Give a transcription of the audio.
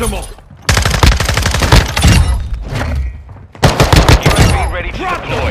optimal.